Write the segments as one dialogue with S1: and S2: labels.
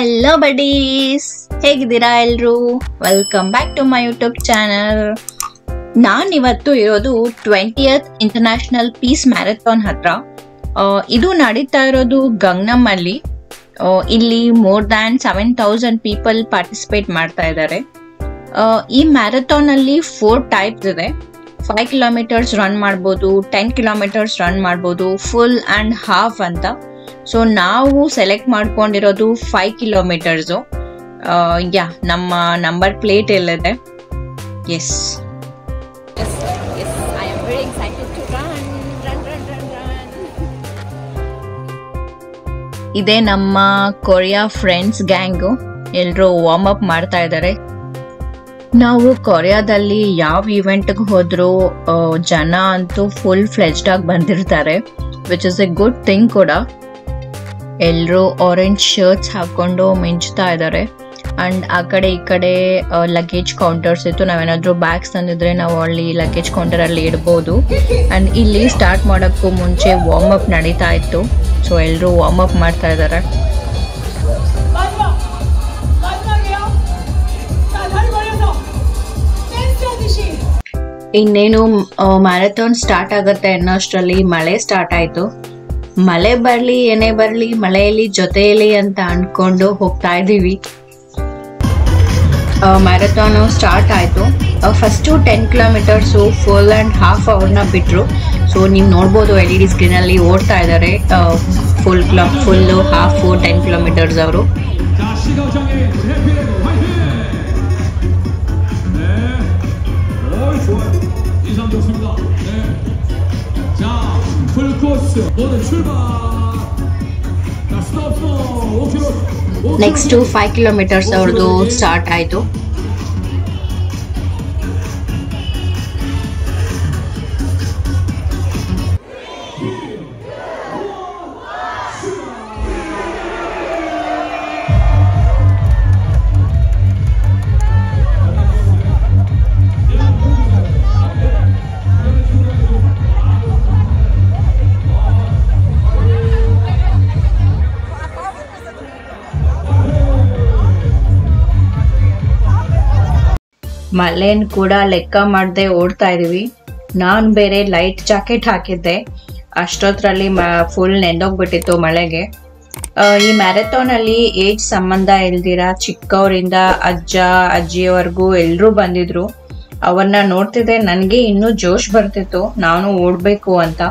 S1: Hello buddies ಹೇಗಿದ್ದೀರಾ ಎಲ್ರು? Welcome back to my YouTube channel ನಾನಿವತ್ತು ಇರೋದು ಟ್ವೆಂಟಿಯತ್ ಇಂಟರ್ನ್ಯಾಷನಲ್ ಪೀಸ್ ಮ್ಯಾರಥಾನ್ ಹತ್ರ. ಇದು ನಡೀತಾ ಇರೋದು ಗಂಗ್ನಮ್ ಅಲ್ಲಿ ಇಲ್ಲಿ more than seven thousand people participate ಮಾಡ್ತಾ ಇದ್ದಾರೆ. ಈ ಮ್ಯಾರಥಾನ್ ಅಲ್ಲಿ ಫೋರ್ ಟೈಪ್ಸ್ ಇದೆ. ಫೈವ್ ಕಿಲೋಮೀಟರ್ಸ್ ರನ್ ಮಾಡ್ಬೋದು ಟೆನ್ ಕಿಲೋಮೀಟರ್ಸ್ ರನ್ ಮಾಡ್ಬೋದು ಫುಲ್ ಅಂಡ್ ಹಾಫ್ ಅಂತ. ಸೊ ನಾವು ಸೆಲೆಕ್ಟ್ ಮಾಡ್ಕೊಂಡಿರೋದು ಫೈವ್ ಕಿಲೋಮೀಟರ್ಸು ಯಾ ನಮ್ಮ ನಂಬರ್ ಪ್ಲೇಟ್ ಎಲ್ಲಿದೆ? ಎಸ್. ಇದೇ ನಮ್ಮ ಕೊರಿಯಾ ಫ್ರೆಂಡ್ಸ್ ಗ್ಯಾಂಗು ಎಲ್ಲರೂ ವಾರ್ಮ್ ಅಪ್ ಮಾಡ್ತಾ ಇದ್ದಾರೆ. ನಾವು ಕೊರಿಯಾದಲ್ಲಿ ಯಾವ ಇವೆಂಟ್ಗೆ ಹೋದ್ರು ಜನ ಅಂತೂ ಫುಲ್ ಫ್ಲೆಜ್ಡ್ ಆಗಿ ಬಂದಿರ್ತಾರೆ which is a good thing ಕೂಡ. ಎಲ್ಲರೂ ಆರೆಂಜ್ ಶರ್ಟ್ಸ್ ಹಾಕೊಂಡು ಮಿಂಚ್ತಾ ಇದ್ದಾರೆ. ಅಂಡ್ ಆ ಕಡೆ ಈ ಕಡೆ ಲಗೇಜ್ ಕೌಂಟರ್ಸ್ ಇತ್ತು. ನಾವೇನಾದ್ರೂ ಬ್ಯಾಗ್ಸ್ ತಂದಿದ್ರೆ ನಾವು ಅಲ್ಲಿ ಲಗೇಜ್ ಕೌಂಟರ್ ಅಲ್ಲಿ ಇಡ್ಬೋದು. ಅಂಡ್ ಇಲ್ಲಿ ಸ್ಟಾರ್ಟ್ ಮಾಡೋಕ್ಕೂ ಮುಂಚೆ ವಾರ್ಮ್ ಅಪ್ ನಡೀತಾ ಇತ್ತು. ಸೊ ಎಲ್ಲರೂ ವಾರ್ಮ್ ಅಪ್ ಮಾಡ್ತಾ ಇದ್ದಾರೆ. ಇನ್ನೇನು ಮ್ಯಾರಥಾನ್ ಸ್ಟಾರ್ಟ್ ಆಗುತ್ತೆ ಅನ್ನೋಷ್ಟರಲ್ಲಿ ಮಳೆ ಸ್ಟಾರ್ಟ್ ಆಯಿತು. ಮಳೆ ಬರ್ಲಿ, ಏನೇ ಬರ್ಲಿ, ಮಳೆಯಲ್ಲಿ, ಜೊತೆಯಲ್ಲಿ ಅಂತ ಅನ್ಕೊಂಡು ಹೋಗ್ತಾ ಇದೀವಿ ಮ್ಯಾರಥಾನ್ ಸ್ಟಾರ್ಟ್ ಆಯ್ತು. First ten kilometres full and half ಅವರ್ನ ಬಿಟ್ಟರು ಸೊ ನೀವು ನೋಡ್ಬೋದು ಎಲ್ ಇ ಡಿ ಸ್ಕ್ರೀನಲ್ಲಿ ಓಡ್ತಾ ಇದ್ದಾರೆ. Full clock full half ten kilometres ಅವರು. ನೆಕ್ಸ್ಟು ಫೈವ್ ಕಿಲೋಮೀಟರ್ಸ್ ಅವ್ರದ್ದು ಸ್ಟಾರ್ಟ್ ಆಯಿತು. ಮಳೆನ್ ಕೂಡ ಲೆಕ್ಕ ಮಾಡದೆ ಓಡ್ತಾ ಇದೀವಿ. ನಾನು ಬೇರೆ ಲೈಟ್ ಜಾಕೆಟ್ ಹಾಕಿದ್ದೆ. ಅಷ್ಟೊತ್ತರಲ್ಲಿ ಫುಲ್ ನೆಂದೋಗ್ಬಿಟ್ಟಿತ್ತು ಮಳೆಗೆ. ಈ ಮ್ಯಾರಥಾನ್ ಅಲ್ಲಿ ಏಜ್ ಸಂಬಂಧ ಇಲ್ದಿರ ಚಿಕ್ಕವರಿಂದ ಅಜ್ಜ, ಅಜ್ಜಿಯವರೆಗೂ ಎಲ್ಲರೂ ಬಂದಿದ್ರು. ಅವನ್ನ ನೋಡ್ತಿದ್ದೆ. ನನಗೆ ಇನ್ನೂ ಜೋಶ್ ಬರ್ತಿತ್ತು. ನಾನು ಓಡಬೇಕು ಅಂತ.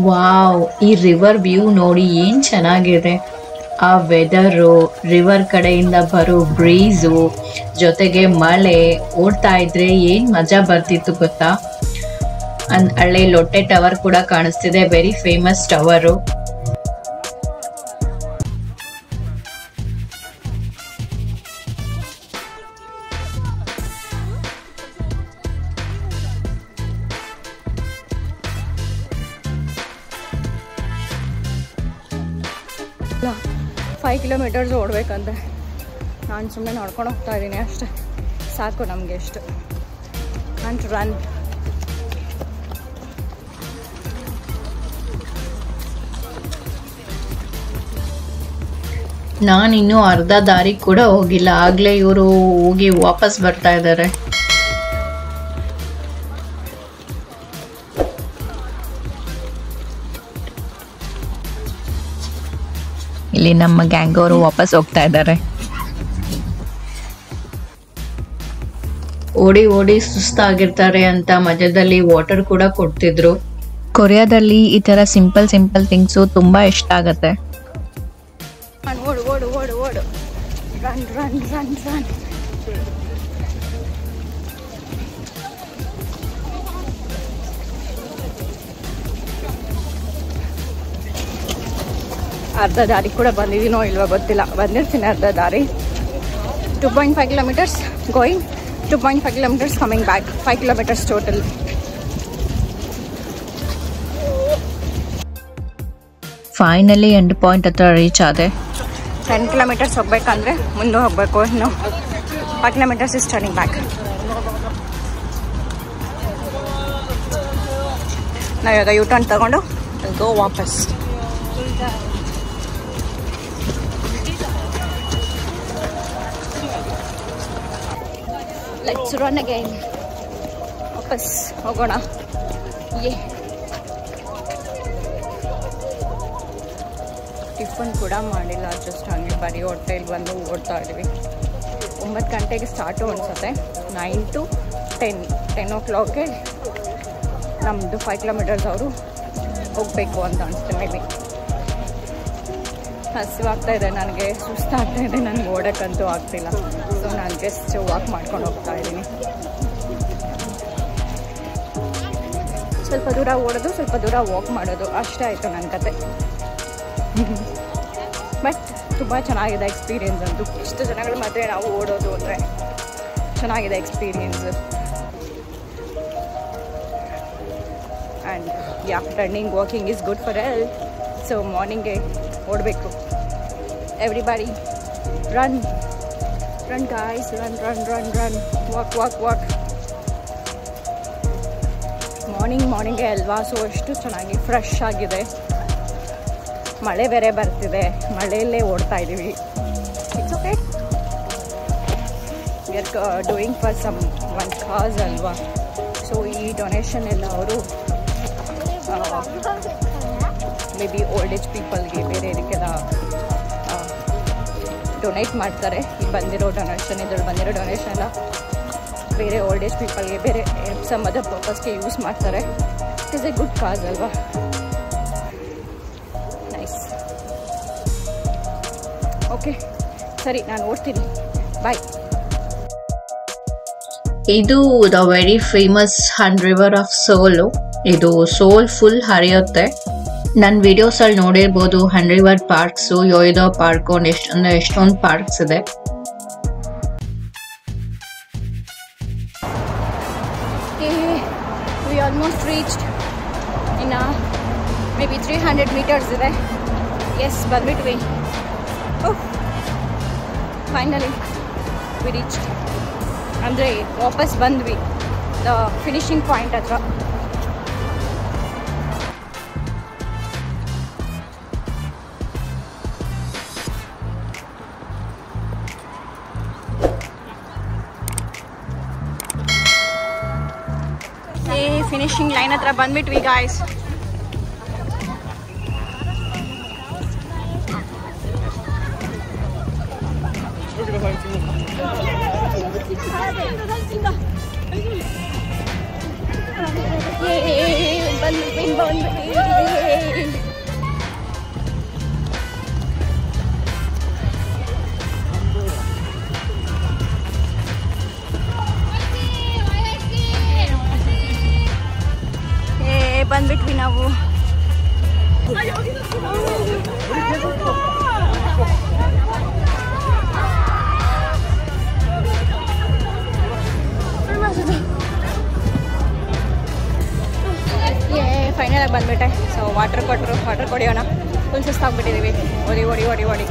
S1: ವಾವ್, ಈ ರಿವರ್ ವ್ಯೂ ನೋಡಿ ಏನ್ ಚೆನ್ನಾಗಿದೆ. ಆ ವೆದರು ರಿವರ್ ಕಡೆಯಿಂದ ಬರೋ ಬ್ರೀಸು ಜೊತೆಗೆ ಮಳೆ ಓಡ್ತಾ ಇದ್ರೆ ಏನ್ ಮಜಾ ಬರ್ತಿತ್ತು ಗೊತ್ತಾ? ಅನ್ ಹಳ್ಳಿ ಲೊಟ್ಟೆ ಟವರ್ ಕೂಡ ಕಾಣಿಸ್ತಿದೆ very famous tower
S2: five kilometres ಓಡಬೇಕಂದ್ರೆ ನಾನು ಸುಮ್ಮನೆ ನೋಡ್ಕೊಂಡು ಹೋಗ್ತಾ ಇದ್ದೀನಿ ಅಷ್ಟೆ. ಸಾಕು ನಮಗೆ ಎಷ್ಟು. ಅಂಡ್ ರನ್
S1: ನಾನಿನ್ನೂ ಅರ್ಧ ದಾರಿ ಕೂಡ ಹೋಗಿಲ್ಲ. ಆಗ್ಲೇ ಇವರು ಹೋಗಿ ವಾಪಸ್ ಬರ್ತಾ ಇದ್ದಾರೆ. ಇಲ್ಲಿ ನಮ್ಮ ಗ್ಯಾಂಗ್ ಅವರು ವಾಪಸ್ ಹೋಗ್ತಾ ಇದ್ದಾರೆ ಓಡಿ ಓಡಿ ಸುಸ್ತಾಗಿರ್ತಾರೆ ಅಂತ ಮಧ್ಯದಲ್ಲಿ ವಾಟರ್ ಕೂಡ ಕೊಡ್ತಿದ್ರು. ಕೊರಿಯಾದಲ್ಲಿ ಈ ತರ ಸಿಂಪಲ್ ಸಿಂಪಲ್ ಥಿಂಗ್ಸು ತುಂಬಾ ಇಷ್ಟ ಆಗತ್ತೆ.
S2: ಓಡು ಓಡು ಓಡು ಓಡು. ರನ್ ರನ್ ರನ್ ರನ್ ಅರ್ಧ ದಾರಿ ಕೂಡ ಬಂದಿದ್ದೀನೋ ಇಲ್ವೋ ಗೊತ್ತಿಲ್ಲ. ಬಂದಿರ್ತೀನಿ ಅರ್ಧ ದಾರಿ. Two point five kilometres going two point five kilometres coming back five kilometres total
S1: finally end point ಹತ್ರ ರೀಚ್ ಆದೆ.
S2: ಟೆನ್ ಕಿಲೋಮೀಟರ್ಸ್ ಹೋಗ್ಬೇಕಂದ್ರೆ ಮುಂದೆ ಹೋಗಬೇಕು ಇನ್ನು. Five kilometres is turning back ನಾವು ಇವಾಗ ಯೂ ಟರ್ನ್ ತಗೊಂಡು ಗೋ ವಾಪಸ್. ಲೆಟ್ಸ್ ರನ್ ಅಗೈನ್ ವಾಪಸ್ ಹೋಗೋಣ. ಏ. ಟಿಫನ್ ಕೂಡ ಮಾಡಿಲ್ಲ ಜಸ್ಟ್ ಹಂಗೆ ಬರೀ ಹೊಟ್ಟೆಲಿ ಬಂದು ಓಡ್ತಾ ಇದ್ದೀವಿ ಒಂಬತ್ತು ಗಂಟೆಗೆ ಸ್ಟಾರ್ಟು ಅನಿಸುತ್ತೆ. ನೈನ್ ಟು ಟೆನ್ ಟೆನ್ ಓ ಕ್ಲಾಕ್ಗೆ ನಮ್ಮದು ಫೈವ್ ಕಿಲೋಮೀಟರ್ಸ್ ಅವರು ಹೋಗಬೇಕು ಅಂತ ಅನಿಸುತ್ತೆ ಮೇ ಬಿ ಹಸಿವಾಗ್ತಾ ಇದೆ, ನನಗೆ ಸುಸ್ತಾಗ್ತಾ ಇದೆ, ನನಗೆ ಓಡೋಕ್ಕಂತೂ ಆಗ್ತಿಲ್ಲ. ಸೊ ನಾನು ಜಸ್ಟ್ ವಾಕ್ ಮಾಡ್ಕೊಂಡು ಹೋಗ್ತಾ ಇದ್ದೀನಿ. ಸ್ವಲ್ಪ ದೂರ ಓಡೋದು, ಸ್ವಲ್ಪ ದೂರ ವಾಕ್ ಮಾಡೋದು, ಅಷ್ಟೇ ಆಯಿತು ನನ್ನ ಕತೆ. ಬಟ್ ತುಂಬ ಚೆನ್ನಾಗಿದೆ ಎಕ್ಸ್ಪೀರಿಯನ್ಸ್ ಅಂತೂ. ಇಷ್ಟು ಜನಗಳ ಮಧ್ಯೆ ನಾವು ಓಡೋದು ಅಂದರೆ ಚೆನ್ನಾಗಿದೆ experience and yeah running walking is good for all so ಮಾರ್ನಿಂಗ್ಗೆ ಓಡಬೇಕು. Everybody run run guys run run run run walk walk walk morning ಮಾರ್ನಿಂಗೇ ಅಲ್ವಾ? ಸೊ ಅಷ್ಟು ಚೆನ್ನಾಗಿ ಫ್ರೆಶ್ ಆಗಿದೆ. ಮಳೆ ಬೇರೆ ಬರ್ತಿದೆ. ಮಳೆಯಲ್ಲೇ ಓಡ್ತಾ ಇದ್ದೀವಿ it's okay we doing for some one cause ಅಲ್ವಾ? ಸೊ ಈ ಡೊನೇಷನ್ ಎಲ್ಲ ಅವರು ಮೇ ಬಿ ಓಲ್ಡ್ ಏಜ್ ಪೀಪಲ್ಗೆ ಬೇರೆ ಇದಕ್ಕೆಲ್ಲ ಡೊನೇಟ್ ಮಾಡ್ತಾರೆ. ಈಗ ಬಂದಿರೋ ಡೊನೇಷನ್ ಇದ್ರಲ್ಲಿ ಬಂದಿರೋ ಡೊನೇಷನ್ ಎಲ್ಲ ಬೇರೆ ಓಲ್ಡ್ ಏಜ್ ಪೀಪಲ್ಗೆ ಬೇರೆ ಸಮ್ ಅದರ್ ಪರ್ಪಸ್ಗೆ ಯೂಸ್ ಮಾಡ್ತಾರೆ. It is a good cause ಅಲ್ವಾ? ನೈಸ್ ಓಕೆ ಸರಿ, ನಾನು ಓಡ್ತೀನಿ ಬಾಯ್
S1: ಇದು ದ ವೆರಿ ಫೇಮಸ್ ಹನ್ ರಿವರ್ ಆಫ್ ಸೋಲು ಇದು ಸೋಲ್ ಫುಲ್ ಹರಿಯುತ್ತೆ. ನನ್ನ ವಿಡಿಯೋಸ್ ಅಲ್ಲಿ ನೋಡಿರ್ಬೋದು ಹನ್ ರಿವರ್ ಪಾರ್ಕ್ಸ್ ಯೋಯ್ದೋ ಪಾರ್ಕ್ ಎಷ್ಟು ಅಂದ್ರೆ ಎಷ್ಟೊಂದು ಪಾರ್ಕ್ಸ್ ಇದೆ.
S2: ವಿ ಆಲ್ಮೋಸ್ಟ್ ರೀಚ್ಡ್ ಇನ್ನು may be three hundred metres ಇದೆ. ಎಸ್ ಬಂದ್ಬಿಟ್ವಿ. ಫೈನಲಿ ವಿ ರೀಚ್ಡ್ ಅಂದರೆ ವಾಪಸ್ ಬಂದ್ವಿ. ದ ಫಿನಿಶಿಂಗ್ ಪಾಯಿಂಟ್ ಹತ್ರ. ಏ ಫಿನಿಶಿಂಗ್ ಲೈನ್ ಹತ್ರ ಬಂದ್ಬಿಟ್ವಿ ಗಾಯ್ಸ್ ಫೈನಲ್ ಆಗಿ ಬಂದ್ಬಿಟ್ಟೆ. ಸೊ ವಾಟರ್ ಕೊಟ್ಟರು ವಾಟರ್ ಕೊಡಿಯೋಣ. ಫುಲ್ ಸುಸ್ತಾಗ್ಬಿಟ್ಟಿದ್ದೀವಿ ಓಡಿ ಓಡಿ ಓಡಿ ಓಡಿ.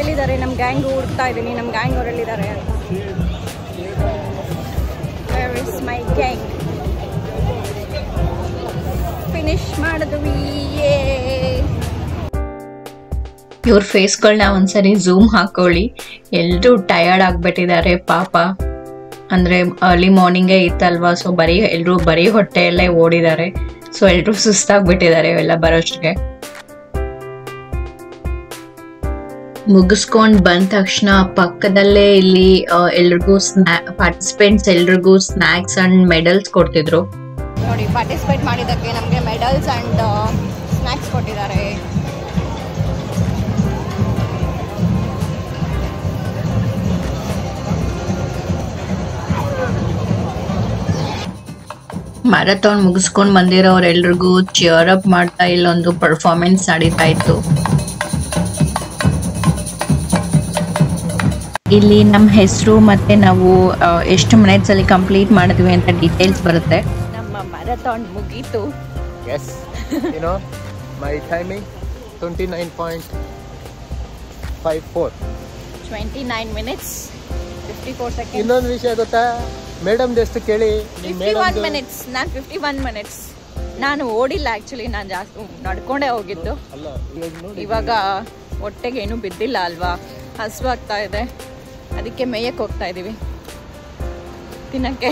S2: ಎಲ್ಲಿದ್ದಾರೆ? ನಮ್ಮ ಗ್ಯಾಂಗು ಹುಡುಕ್ತಾ ಇದ್ದೀನಿ. ನಮ್ಮ ಗ್ಯಾಂಗ್ ಅವ್ರು ಎಲ್ಲಿದ್ದಾರೆ ಅಂತ. ವೇರ್ ಮೈ ಗ್ಯಾಂಗ್ ಫಿನಿಶ್ ಮಾಡಿದ್ವಿ.
S1: ಇವ್ರ ಫೇಸ್ಗಳನ್ನ ಒಂದ್ಸರಿ ಝೂಮ್ ಹಾಕೊಳ್ಳಿ. ಎಲ್ಲರೂ ಟಯರ್ಡ್ ಆಗ್ಬಿಟ್ಟಿದ್ದಾರೆ, ಪಾಪ. ಅಂದ್ರೆ ಅರ್ಲಿ ಮಾರ್ನಿಂಗೇ ಇತ್ತಲ್ವಾ ಸೊ ಬರೀ ಎಲ್ಲರೂ ಬರೀ ಹೊಟ್ಟೆಯಲ್ಲೇ ಓಡಿದ್ದಾರೆ. ಸೊ ಸುಸ್ತಾಗಿ ಸುಸ್ತಾಗ್ಬಿಟ್ಟಿದ್ದಾರೆ ಎಲ್ಲ ಬರೋಷ್ಟಿಗೆ. ಮುಗಿಸ್ಕೊಂಡ್ ಬಂದ ತಕ್ಷಣ ಪಕ್ಕದಲ್ಲೇ ಇಲ್ಲಿ ಎಲ್ರಿಗೂ ಸ್ನಾ ಪಾರ್ಟಿಸಿಪೆಂಟ್ಸ್ ಎಲ್ರಿಗೂ ಸ್ನ್ಯಾಕ್ಸ್ ಅಂಡ್ ಮೆಡಲ್ಸ್ ಕೊಡ್ತಿದ್ರು.
S2: ನೋಡಿ ಪಾರ್ಟಿಸಿಪೇಟ್ ಮಾಡಿದ್ದಕ್ಕೆ ನಮಗೆ ಮೆಡಲ್ಸ್ ಅಂಡ್ ಸ್ನ್ಯಾಕ್ಸ್ ಕೊಟ್ಟಿದ್ದಾರೆ.
S1: ಮ್ಯಾರಥಾನ್ ಮುಗಿಸ್ಕೊಂಡು ಬಂದಿರೋರೆಲ್ರಿಗೂ ಚಿಯರ್ ಅಪ್ ಮಾಡ್ತಾ ಇಲ್ಲೊಂದು ಪರ್ಫಾರ್ಮೆನ್ಸ್ ನಡೀತಾ ಇತ್ತು. ಇಲ್ಲಿ ನಮ್ಮ ಹೆಸರು ಮತ್ತೆ ನಾವು ಎಷ್ಟು ಮಿನಿಟ್ಸ್ ಅಲ್ಲಿ ಕಂಪ್ಲೀಟ್ ಮಾಡಿದ್ವಿ ಅಂತ ಡೀಟೇಲ್ಸ್ ಬರುತ್ತೆ.
S2: ನಮ್ಮ ಮ್ಯಾರಥಾನ್ ಮುಗೀತು.
S3: Yes you know my timing 29.54.
S2: Twenty nine minutes fifty four second
S3: ಇನ್ನೊಂದು ವಿಷಯ ಗೊತ್ತಾ? ಮೇಡಮ್ ಎಷ್ಟು ಕೇಳಿ
S2: ಫಿಫ್ಟಿ ಒನ್ ಮಿನಿಟ್ಸ್ ನಾನು ಫಿಫ್ಟಿ ಒನ್ ಮಿನಿಟ್ಸ್ ನಾನು ಓಡಿಲ್ಲ ಆ್ಯಕ್ಚುಲಿ ನಾನು ಜಾಸ್ತಿ ನಡ್ಕೊಂಡೇ ಹೋಗಿದ್ದು. ಇವಾಗ ಹೊಟ್ಟೆಗೆ ಏನೂ ಬಿದ್ದಿಲ್ಲ ಅಲ್ವಾ? ಹಸುವಾಗ್ತಾ ಇದೆ. ಅದಕ್ಕೆ ಮೇಯಕ್ಕೆ ಹೋಗ್ತಾ ಇದ್ದೀವಿ ತಿನ್ನಕ್ಕೆ.